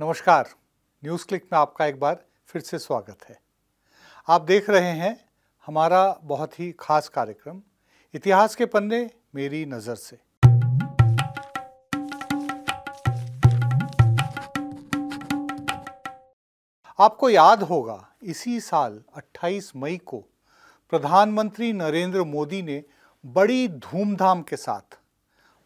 नमस्कार। News click में आपका एक बार फिर से स्वागत है। आप देख रहे हैं हमारा बहुत ही खास कार्यक्रम, इतिहास के पन्ने मेरी नज़र से। आपको याद होगा, इसी साल 28 मई को प्रधानमंत्री नरेंद्र मोदी ने बड़ी धूमधाम के साथ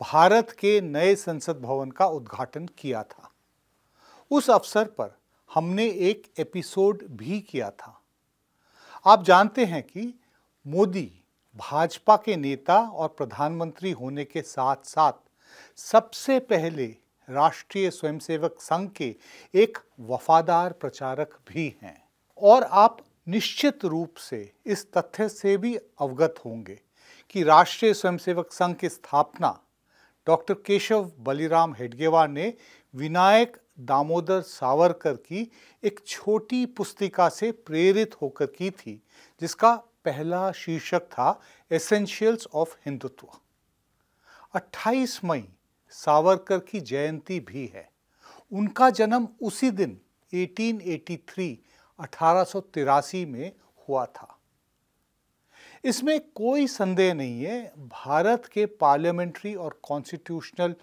भारत के नए संसद भवन का उद्घाटन किया था। उस अवसर पर हमने एक एपिसोड भी किया था। आप जानते हैं कि मोदी भाजपा के नेता और प्रधानमंत्री होने के साथ साथ सबसे पहले राष्ट्रीय स्वयंसेवक संघ के एक वफादार प्रचारक भी हैं। और आप निश्चित रूप से इस तथ्य से भी अवगत होंगे कि राष्ट्रीय स्वयंसेवक संघ की स्थापना डॉक्टर केशव बलिराम हेडगेवार ने विनायक दामोदर सावरकर की एक छोटी पुस्तिका से प्रेरित होकर की थी, जिसका पहला शीर्षक था एसेंशियल्स ऑफ़ हिंदुत्व। 28 मई सावरकर की जयंती भी है। उनका जन्म उसी दिन 1883 1883 में हुआ था। इसमें कोई संदेह नहीं है, भारत के पार्लियामेंट्री और कॉन्स्टिट्यूशनल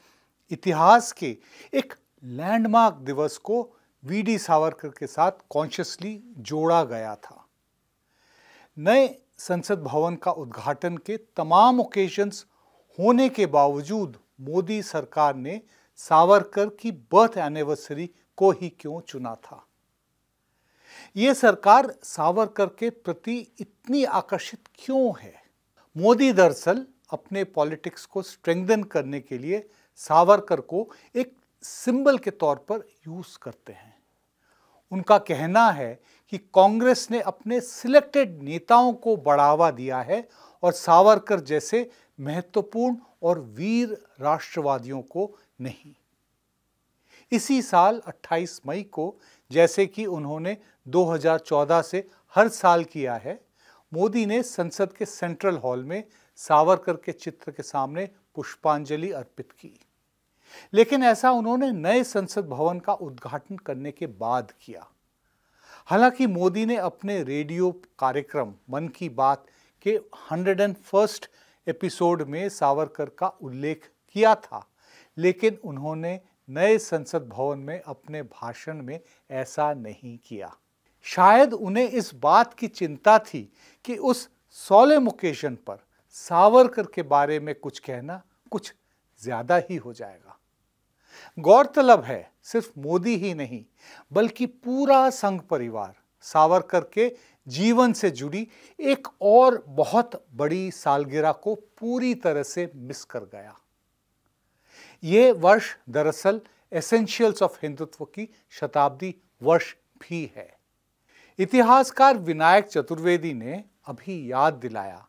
इतिहास के एक लैंडमार्क दिवस को वी डी सावरकर के साथ कॉन्शियसली जोड़ा गया था। नए संसद भवन का उद्घाटन के तमाम ओकेजन्स होने के बावजूद मोदी सरकार ने सावरकर की बर्थ एनिवर्सरी को ही क्यों चुना था? ये सरकार सावरकर के प्रति इतनी आकर्षित क्यों है? मोदी दरअसल अपने पॉलिटिक्स को स्ट्रेंथन करने के लिए सावरकर को एक सिंबल के तौर पर यूज़ करते हैं। उनका कहना है कि कांग्रेस ने अपने सिलेक्टेड नेताओं को बढ़ावा दिया है और सावरकर जैसे महत्वपूर्ण और वीर राष्ट्रवादियों को नहीं। इसी साल 28 मई को जैसे कि उन्होंने 2014 से हर साल किया है, मोदी ने संसद के सेंट्रल हॉल में सावरकर के चित्र के सामने पुष्पांजलि अर्पित की। लेकिन ऐसा उन्होंने नए संसद भवन का उद्घाटन करने के बाद किया। हालाँकि मोदी ने अपने रेडियो कार्यक्रम मन की बात के हंड्रेड एंड फ़र्स्ट एपिसोड में सावरकर का उल्लेख किया था, लेकिन उन्होंने नए संसद भवन में अपने भाषण में ऐसा नहीं किया। शायद उन्हें इस बात की चिंता थी कि उस सोलेम ओकेजन पर सावरकर के बारे में कुछ कहना कुछ ज़्यादा ही हो जाएगा। गौरतलब है, सिर्फ़ मोदी ही नहीं, बल्कि पूरा संघ परिवार, सावरकर के जीवन से जुड़ी एक और बहुत बड़ी सालगिरह को पूरी तरह से मिस कर गया। ये वर्ष दरअसल एसेंशियल्स ऑफ़ हिंदुत्व की शताब्दी वर्ष भी है। इतिहासकार विनायक चतुर्वेदी ने अभी याद दिलाया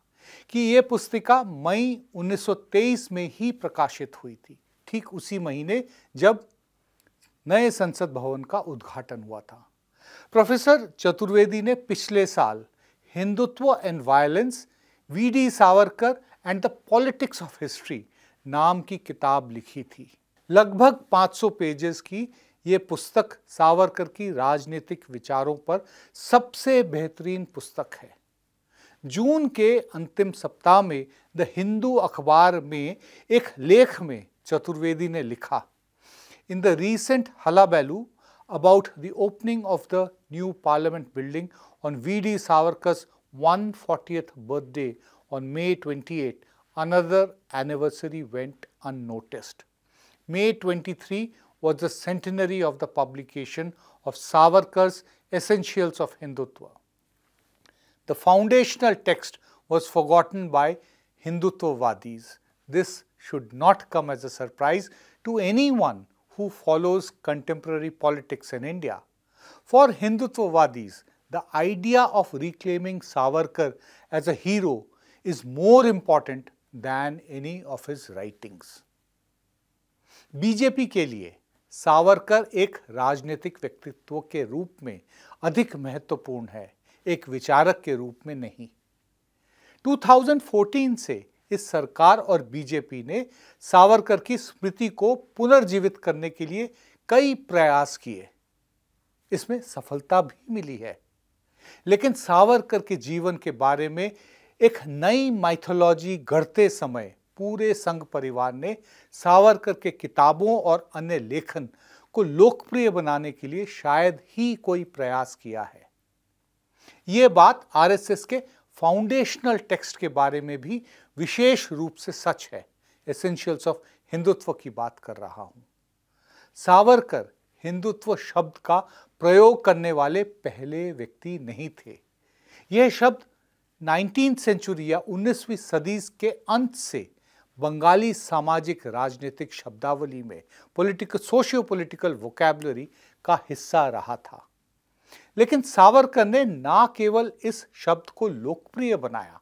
कि ये पुस्तिका मई 1923 में ही प्रकाशित हुई थी। ठीक उसी महीने जब नए संसद भवन का उद्घाटन हुआ था। प्रोफेसर चतुर्वेदी ने पिछले साल Hindutva and violence, V D Savarkar and the politics of history नाम की किताब लिखी थी। लगभग 500 पेजेस की ये पुस्तक सावरकर की राजनीतिक विचारों पर सबसे बेहतरीन पुस्तक है। जून के अंतिम सप्ताह में द हिंदू अखबार में एक लेख में Chaturvedi ne likha in the recent hullabaloo about the opening of the new parliament building on V.D. Savarkar's 140th birthday on May 28, another anniversary went unnoticed. May 23 was the centenary of the publication of Savarkar's Essentials of Hindutva. The foundational text was forgotten by Hindutvavadis. This should not come as a surprise to anyone who follows contemporary politics in India. For Hindutvavadis, the idea of reclaiming Savarkar as a hero is more important than any of his writings. BJP के लिए सावरकर एक राजनीतिक व्यक्तित्व के रूप में अधिक महत्वपूर्ण है एक विचारक के रूप में नहीं 2014 से इस सरकार और बीजेपी ने सावरकर की स्मृति को पुनर्जीवित करने के लिए कई प्रयास किए। इसमें सफलता भी मिली है। लेकिन सावरकर के जीवन के बारे में एक नई माइथोलॉजी गढ़ते समय पूरे संघ परिवार ने सावरकर के किताबों और अन्य लेखन को लोकप्रिय बनाने के लिए शायद ही कोई प्रयास किया है। यह बात आरएसएस के फाउंडेशनल टेक्स्ट के बारे में भी विशेष रूप से सच है। एसेंशियल्स ऑफ़ हिंदुत्व की बात कर रहा हूँ। सावरकर हिंदुत्व शब्द का प्रयोग करने वाले पहले व्यक्ति नहीं थे। यह शब्द नाइनटीन सेंचुरी या 19वीं सदी के अंत से बंगाली सामाजिक राजनीतिक शब्दावली में पॉलिटिकल सोशियो पॉलिटिकल वोकेबलरी का हिस्सा रहा था। लेकिन सावरकर ने ना केवल इस शब्द को लोकप्रिय बनाया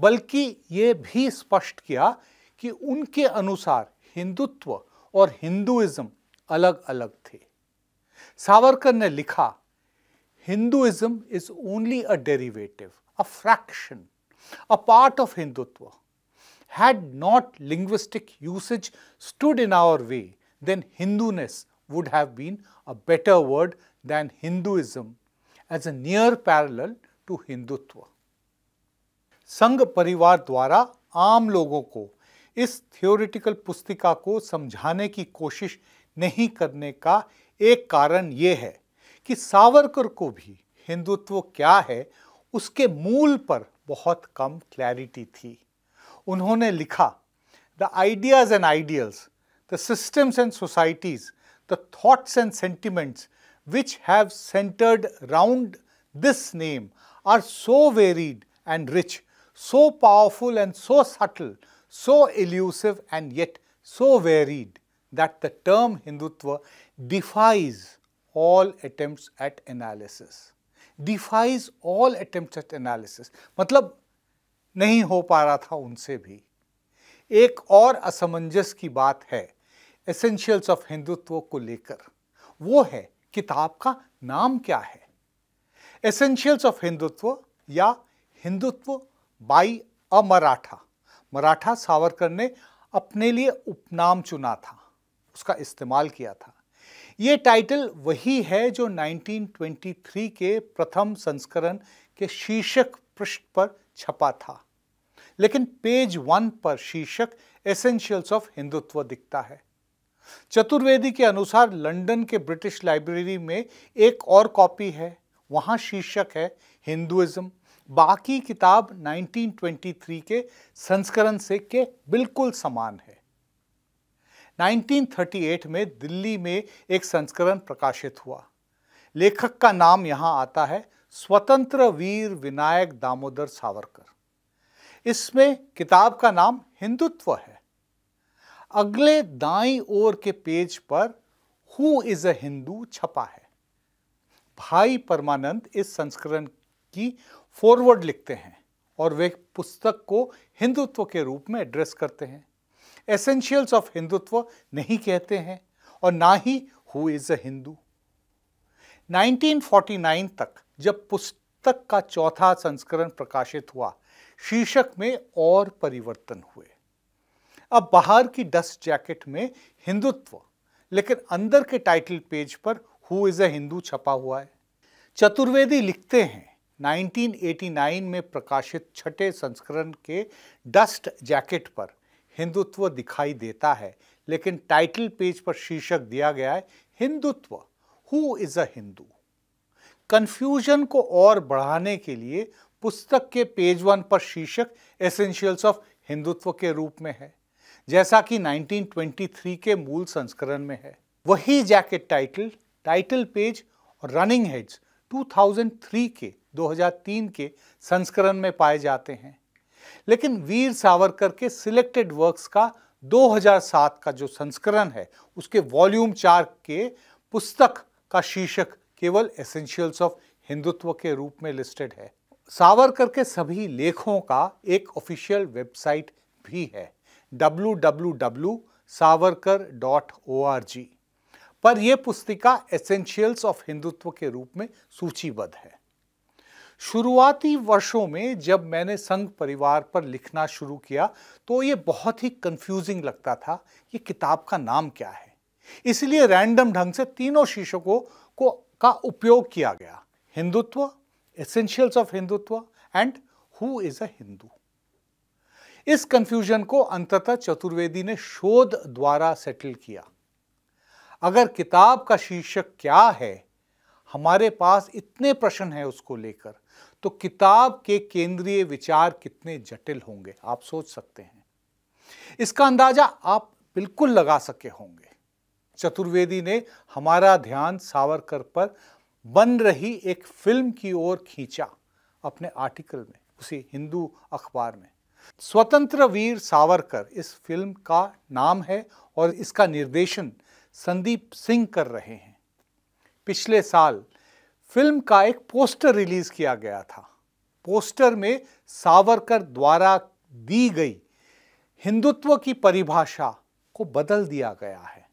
बल्कि ये भी स्पष्ट किया कि उनके अनुसार हिंदुत्व और हिंदुइज्म अलग अलग थे। सावरकर ने लिखा Hinduism is only a derivative a fraction a part of Hindutva. Had not linguistic usage stood in our way, then Hinduness would have been a better word than Hinduism as a near parallel to Hindutva. संघ परिवार द्वारा आम लोगों को इस theoretical पुस्तिका को समझाने की कोशिश नहीं करने का एक कारण ये है कि सावरकर को भी हिंदुत्व क्या है उसके मूल पर बहुत कम क्लैरिटी थी उन्होंने लिखा the ideas and ideals the systems and societies the thoughts and sentiments which have centered round this name are so varied and rich, so powerful and so subtle, so elusive and yet so varied that the term Hindutva defies all attempts at analysis. Defies all attempts at analysis. मतलब नहीं हो पा रहा था उनसे भी एक और असमंजस की बात है एसेंशियल्स ऑफ हिंदुत्व को लेकर वो है किताब का नाम क्या है? एसेंशियल्स ऑफ़ हिंदुत्व या हिंदुत्व बाई अ मराठा मराठा सावरकर ने अपने लिए उपनाम चुना था, उसका इस्तेमाल किया था। ये टाइटल वही है जो 1923 के प्रथम संस्करण के शीर्षक पृष्ठ पर छपा था। लेकिन पेज वन पर शीर्षक एसेंशियल्स ऑफ़ हिंदुत्व दिखता है। चतुर्वेदी के अनुसार लंदन के ब्रिटिश लाइब्रेरी में एक और कॉपी है। वहाँ शीर्षक है, हिंदुइज्म। बाकी किताब 1923 के संस्करण से के बिल्कुल समान है। 1938 में दिल्ली में एक संस्करण प्रकाशित हुआ। लेखक का नाम यहाँ आता है, स्वतंत्र वीर विनायक दामोदर सावरकर। इसमें किताब का नाम हिंदुत्व है। अगले दाई ओर के पेज पर हु इज़ अ हिंदू छपा है। भाई परमानंद इस संस्करण की फॉरवर्ड लिखते हैं और वे पुस्तक को हिंदुत्व के रूप में एड्रेस करते हैं। एसेंशियल्स ऑफ़ हिंदुत्व नहीं कहते हैं और ना ही हु इज़ अ हिंदू 1949 तक जब पुस्तक का चौथा संस्करण प्रकाशित हुआ, शीर्षक में और परिवर्तन हुए। अब बाहर की डस्ट जैकेट में हिंदुत्व, लेकिन अंदर के टाइटल पेज पर हु इज़ अ हिंदू छपा हुआ है। चतुर्वेदी लिखते हैं 1989 में प्रकाशित छठे संस्करण के डस्ट जैकेट पर हिंदुत्व दिखाई देता है, लेकिन टाइटल पेज पर शीर्षक दिया गया है, Hindutva who is a Hindu? Confusion को और बढ़ाने के लिए पुस्तक के पेज वन पर शीर्षक एसेंशियल्स ऑफ़ हिंदुत्व के रूप में है। जैसा कि 1923 के मूल संस्करण में है। वही जैकेट टाइटल टाइटल पेज और रनिंग हेड्स 2003 के 2003 के संस्करण में पाए जाते हैं। लेकिन वीर सावरकर के सिलेक्टेड वर्क्स का 2007 का जो संस्करण है, उसके वॉल्यूम चार के पुस्तक का शीर्षक केवल एसेंशियल्स ऑफ़ हिंदुत्व के रूप में लिस्टेड है। सावरकर के सभी लेखों का एक ऑफिशियल वेबसाइट भी है। www.savarkar.org पर यह पुस्तिका एसेंशियल्स ऑफ़ हिंदुत्व के रूप में सूचीबद्ध है। शुरुआती वर्षों में जब मैंने संघ परिवार पर लिखना शुरू किया तो ये बहुत ही कंफ्यूजिंग लगता था कि किताब का नाम क्या है। इसलिए रैंडम ढंग से तीनों शीर्षकों को, का उपयोग किया गया। Hindutva essentials of Hindutva and who is a Hindu इस कंफ्यूजन को अंततः चतुर्वेदी ने शोध द्वारा सेटल किया। अगर किताब का शीर्षक क्या है? हमारे पास इतने प्रश्न हैं उसको लेकर। तो किताब के केंद्रीय विचार कितने जटिल होंगे? आप सोच सकते हैं। इसका अंदाज़ा आप बिल्कुल लगा सके होंगे। चतुर्वेदी ने हमारा ध्यान सावरकर पर बन रही एक फ़िल्म की ओर खींचा अपने आर्टिकल में, उसी हिंदू अखबार में। स्वतंत्र वीर सावरकर इस फ़िल्म का नाम है और इसका निर्देशन संदीप सिंह कर रहे हैं। पिछले साल फ़िल्म का एक पोस्टर रिलीज़ किया गया था। पोस्टर में सावरकर द्वारा दी गई हिंदुत्व की परिभाषा को बदल दिया गया है।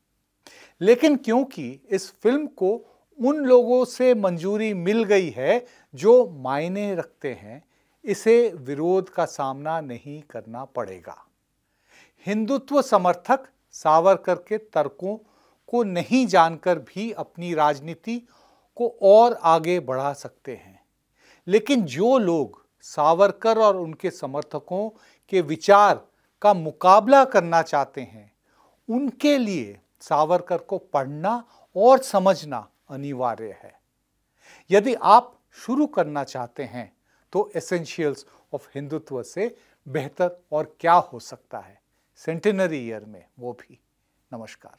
लेकिन क्योंकि इस फ़िल्म को उन लोगों से मंजूरी मिल गई है जो मायने रखते हैं इसे विरोध का सामना नहीं करना पड़ेगा। हिंदुत्व समर्थक सावरकर के तर्कों को नहीं जानकर भी अपनी राजनीति को और आगे बढ़ा सकते हैं। लेकिन जो लोग सावरकर और उनके समर्थकों के विचार का मुकाबला करना चाहते हैं, उनके लिए सावरकर को पढ़ना और समझना अनिवार्य है। यदि आप शुरू करना चाहते हैं तो एसेंशियल्स ऑफ़ हिंदुत्व से बेहतर और क्या हो सकता है? सेंटिनरी ईयर में, वो भी। नमस्कार।